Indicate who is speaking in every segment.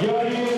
Speaker 1: E aí,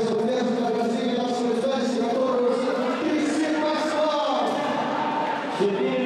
Speaker 1: Amen.